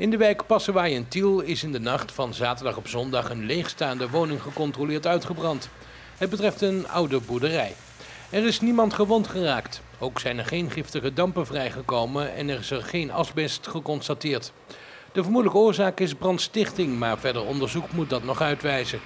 In de wijk Passewaai en Tiel is in de nacht van zaterdag op zondag een leegstaande woning gecontroleerd uitgebrand. Het betreft een oude boerderij. Er is niemand gewond geraakt. Ook zijn er geen giftige dampen vrijgekomen en er is er geen asbest geconstateerd. De vermoedelijke oorzaak is brandstichting, maar verder onderzoek moet dat nog uitwijzen.